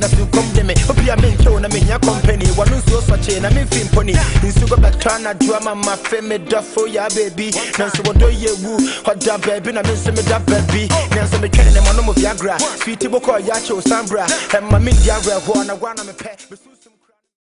na sukɔm de me obia menkyɛw na mehia company wɔno nsuo sɔkyee na memfi mpɔni nsu gɔbɛtɔ anadwoa ma mafe medɔfo yɛ baabi nanso wɔdɔ yɛ wu ɔda baabi na menso meda baabi nanso metwɛne ne mɔno mu viagra sweeti bokɔɔ yɛakyɛw sambra ɛma mendi awerɛhoɔ na goa na mepɛ